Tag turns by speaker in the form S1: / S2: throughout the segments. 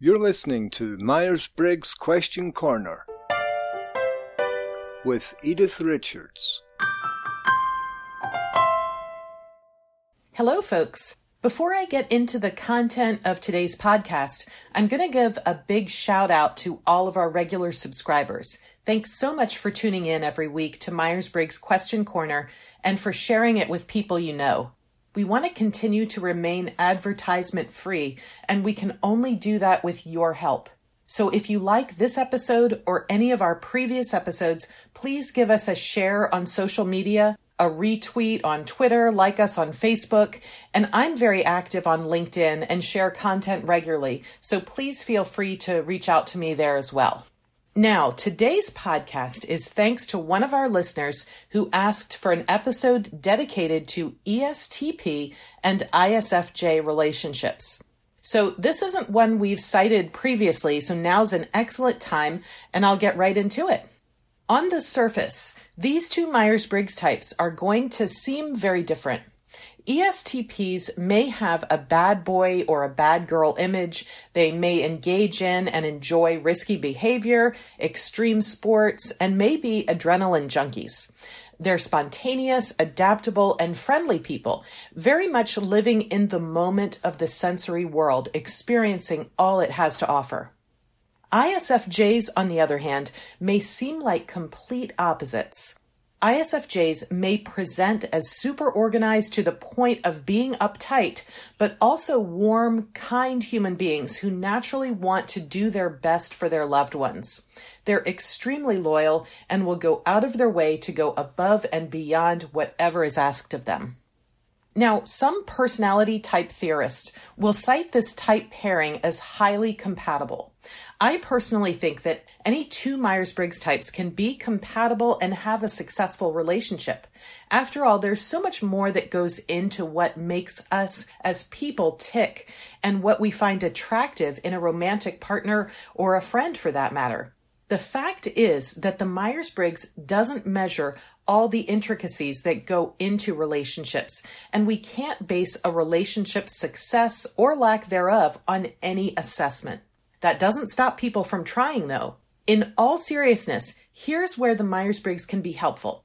S1: You're listening to Myers Briggs Question Corner with Edythe Richards.
S2: Hello, folks. Before I get into the content of today's podcast, I'm going to give a big shout out to all of our regular subscribers. Thanks so much for tuning in every week to Myers Briggs Question Corner and for sharing it with people you know. We want to continue to remain advertisement free, and we can only do that with your help. So if you like this episode or any of our previous episodes, please give us a share on social media, a retweet on Twitter, like us on Facebook, and I'm very active on LinkedIn and share content regularly. So please feel free to reach out to me there as well. Now, today's podcast is thanks to one of our listeners who asked for an episode dedicated to ESTP and ISFJ relationships. So, this isn't one we've cited previously, so now's an excellent time, and I'll get right into it. On the surface, these two Myers Briggs types are going to seem very different. ESTPs may have a bad boy or a bad girl image. They may engage in and enjoy risky behavior, extreme sports, and may be adrenaline junkies. They're spontaneous, adaptable, and friendly people, very much living in the moment of the sensory world, experiencing all it has to offer. ISFJs, on the other hand, may seem like complete opposites. ISFJs may present as super organized to the point of being uptight, but also warm, kind human beings who naturally want to do their best for their loved ones. They're extremely loyal and will go out of their way to go above and beyond whatever is asked of them. Now, some personality type theorists will cite this type pairing as highly compatible. I personally think that any two Myers Briggs types can be compatible and have a successful relationship. After all, there's so much more that goes into what makes us as people tick and what we find attractive in a romantic partner or a friend for that matter. The fact is that the Myers Briggs doesn't measure all the intricacies that go into relationships, and we can't base a relationship's success or lack thereof on any assessment. That doesn't stop people from trying, though. In all seriousness, here's where the Myers Briggs can be helpful.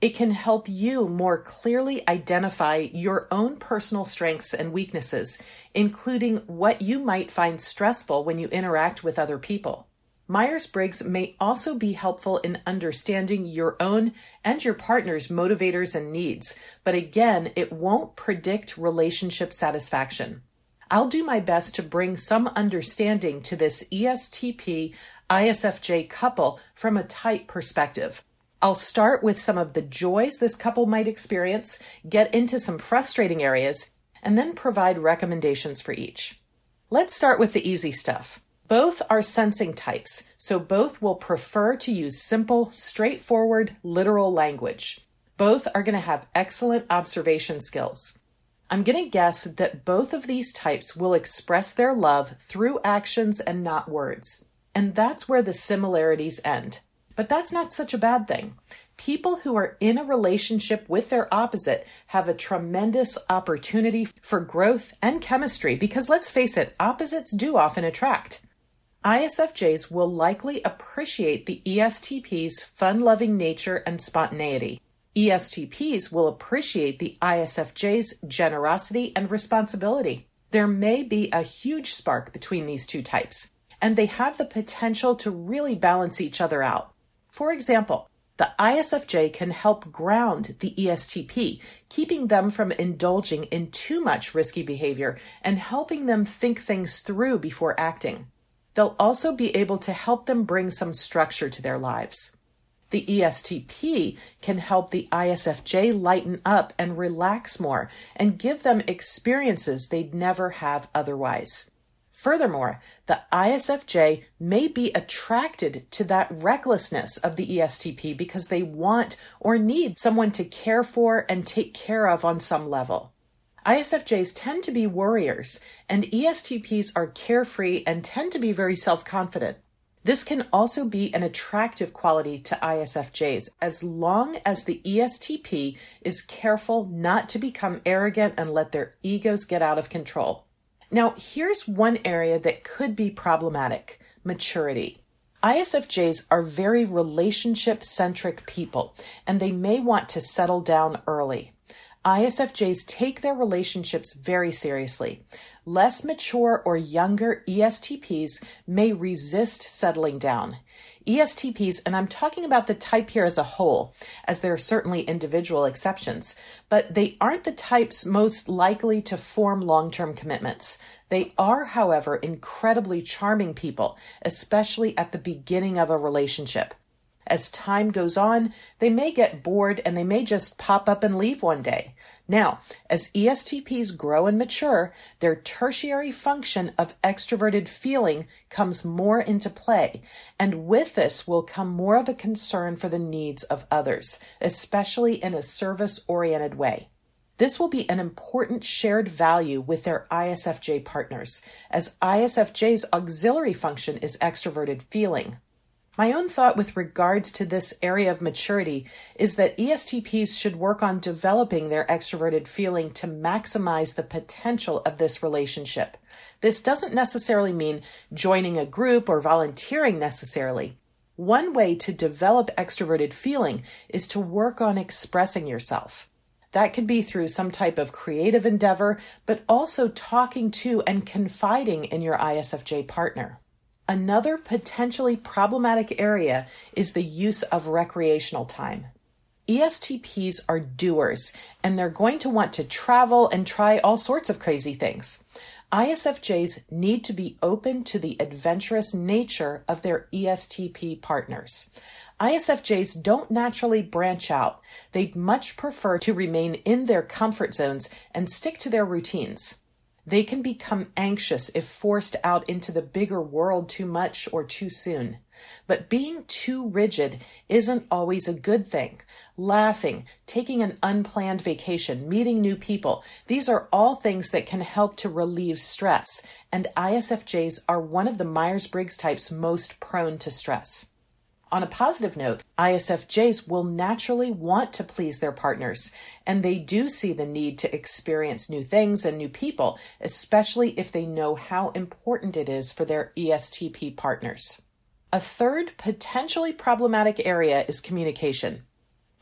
S2: It can help you more clearly identify your own personal strengths and weaknesses, including what you might find stressful when you interact with other people. Myers Briggs may also be helpful in understanding your own and your partner's motivators and needs, but again, it won't predict relationship satisfaction. I'll do my best to bring some understanding to this ESTP ISFJ couple from a type perspective. I'll start with some of the joys this couple might experience, get into some frustrating areas, and then provide recommendations for each. Let's start with the easy stuff. Both are sensing types, so both will prefer to use simple, straightforward, literal language. Both are going to have excellent observation skills. I'm going to guess that both of these types will express their love through actions and not words. And that's where the similarities end. But that's not such a bad thing. People who are in a relationship with their opposite have a tremendous opportunity for growth and chemistry because let's face it, opposites do often attract. ISFJs will likely appreciate the ESTP's fun loving nature and spontaneity. ESTPs will appreciate the ISFJ's generosity and responsibility. There may be a huge spark between these two types, and they have the potential to really balance each other out. For example, the ISFJ can help ground the ESTP, keeping them from indulging in too much risky behavior and helping them think things through before acting. They'll also be able to help them bring some structure to their lives. The ESTP can help the ISFJ lighten up and relax more and give them experiences they'd never have otherwise. Furthermore, the ISFJ may be attracted to that recklessness of the ESTP because they want or need someone to care for and take care of on some level. ISFJs tend to be worriers, and ESTPs are carefree and tend to be very self confident. This can also be an attractive quality to ISFJs as long as the ESTP is careful not to become arrogant and let their egos get out of control. Now, here's one area that could be problematic maturity. ISFJs are very relationship centric people, and they may want to settle down early. ISFJs take their relationships very seriously. Less mature or younger ESTPs may resist settling down. ESTPs, and I'm talking about the type here as a whole, as there are certainly individual exceptions, but they aren't the types most likely to form long term commitments. They are, however, incredibly charming people, especially at the beginning of a relationship. As time goes on, they may get bored and they may just pop up and leave one day. Now, as ESTPs grow and mature, their tertiary function of extroverted feeling comes more into play, and with this will come more of a concern for the needs of others, especially in a service oriented way. This will be an important shared value with their ISFJ partners, as ISFJ's auxiliary function is extroverted feeling. My own thought with regards to this area of maturity is that ESTPs should work on developing their extroverted feeling to maximize the potential of this relationship. This doesn't necessarily mean joining a group or volunteering necessarily. One way to develop extroverted feeling is to work on expressing yourself. That could be through some type of creative endeavor, but also talking to and confiding in your ISFJ partner. Another potentially problematic area is the use of recreational time. ESTPs are doers and they're going to want to travel and try all sorts of crazy things. ISFJs need to be open to the adventurous nature of their ESTP partners. ISFJs don't naturally branch out. They'd much prefer to remain in their comfort zones and stick to their routines. They can become anxious if forced out into the bigger world too much or too soon. But being too rigid isn't always a good thing. Laughing, taking an unplanned vacation, meeting new people, these are all things that can help to relieve stress, and ISFJs are one of the Myers Briggs types most prone to stress. On a positive note, ISFJs will naturally want to please their partners, and they do see the need to experience new things and new people, especially if they know how important it is for their ESTP partners. A third potentially problematic area is communication.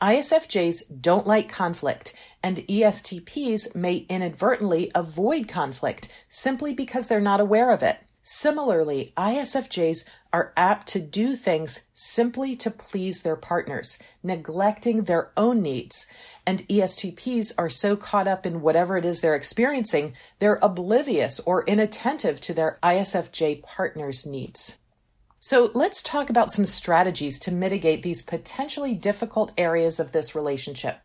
S2: ISFJs don't like conflict, and ESTPs may inadvertently avoid conflict simply because they're not aware of it. Similarly, ISFJs are apt to do things simply to please their partners, neglecting their own needs. And ESTPs are so caught up in whatever it is they're experiencing, they're oblivious or inattentive to their ISFJ partner's needs. So let's talk about some strategies to mitigate these potentially difficult areas of this relationship.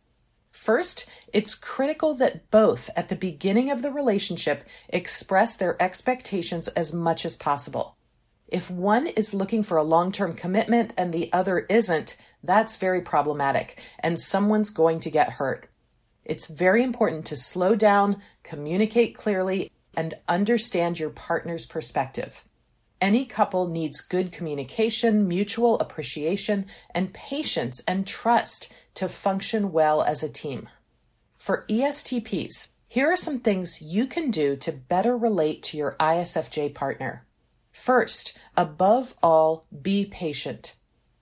S2: First, it's critical that both at the beginning of the relationship express their expectations as much as possible. If one is looking for a long term commitment and the other isn't, that's very problematic, and someone's going to get hurt. It's very important to slow down, communicate clearly, and understand your partner's perspective. Any couple needs good communication, mutual appreciation, and patience and trust to function well as a team. For ESTPs, here are some things you can do to better relate to your ISFJ partner. First, above all, be patient.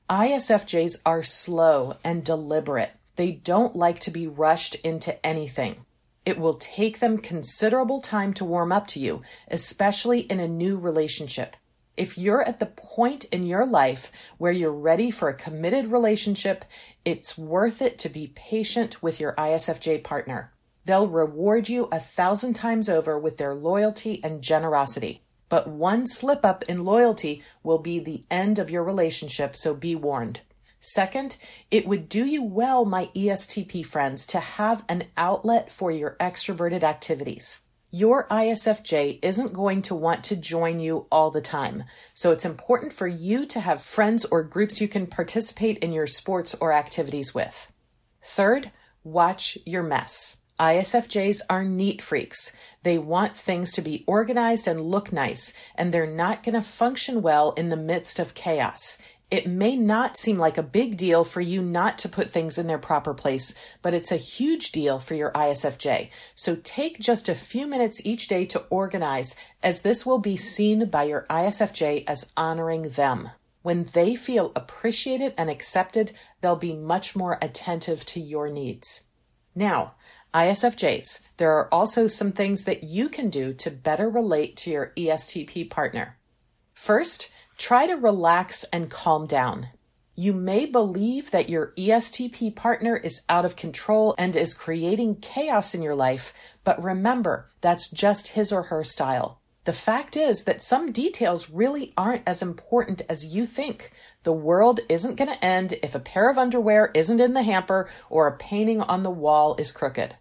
S2: ISFJs are slow and deliberate. They don't like to be rushed into anything. It will take them considerable time to warm up to you, especially in a new relationship. If you're at the point in your life where you're ready for a committed relationship, it's worth it to be patient with your ISFJ partner. They'll reward you a thousand times over with their loyalty and generosity. But one slip up in loyalty will be the end of your relationship, so be warned. Second, it would do you well, my ESTP friends, to have an outlet for your extroverted activities your ISFJ isn't going to want to join you all the time. So it's important for you to have friends or groups you can participate in your sports or activities with. Third, watch your mess. ISFJs are neat freaks. They want things to be organized and look nice, and they're not going to function well in the midst of chaos. It may not seem like a big deal for you not to put things in their proper place, but it's a huge deal for your ISFJ. So take just a few minutes each day to organize, as this will be seen by your ISFJ as honoring them. When they feel appreciated and accepted, they'll be much more attentive to your needs. Now, ISFJs, there are also some things that you can do to better relate to your ESTP partner. First, try to relax and calm down. You may believe that your ESTP partner is out of control and is creating chaos in your life, but remember, that's just his or her style. The fact is that some details really aren't as important as you think. The world isn't going to end if a pair of underwear isn't in the hamper or a painting on the wall is crooked.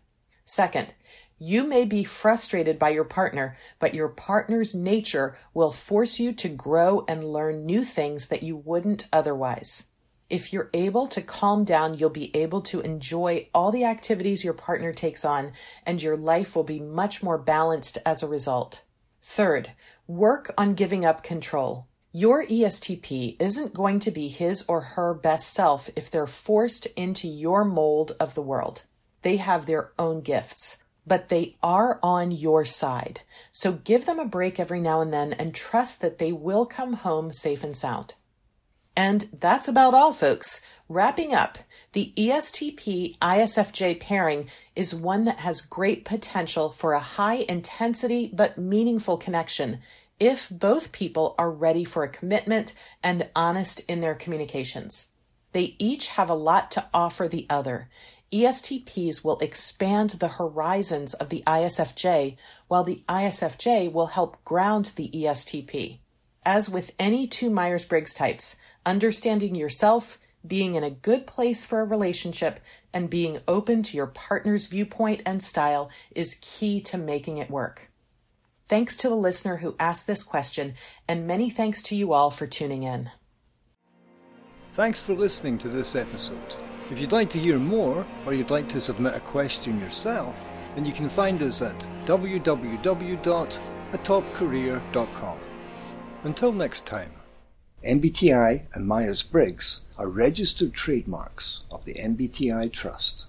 S2: Second, you may be frustrated by your partner, but your partner's nature will force you to grow and learn new things that you wouldn't otherwise. If you're able to calm down, you'll be able to enjoy all the activities your partner takes on, and your life will be much more balanced as a result. Third, work on giving up control. Your ESTP isn't going to be his or her best self if they're forced into your mold of the world. They have their own gifts, but they are on your side. So give them a break every now and then and trust that they will come home safe and sound. And that's about all, folks. Wrapping up, the ESTP ISFJ pairing is one that has great potential for a high intensity but meaningful connection if both people are ready for a commitment and honest in their communications. They each have a lot to offer the other, ESTPs will expand the horizons of the ISFJ, while the ISFJ will help ground the ESTP. As with any two Myers Briggs types, understanding yourself, being in a good place for a relationship, and being open to your partner's viewpoint and style is key to making it work. Thanks to the listener who asked this question, and many thanks to you all for tuning in.
S1: Thanks for listening to this episode. If you'd like to hear more, or you'd like to submit a question yourself, then you can find us at www.atopcareer.com. Until next time, MBTI and Myers Briggs are registered trademarks of the MBTI Trust.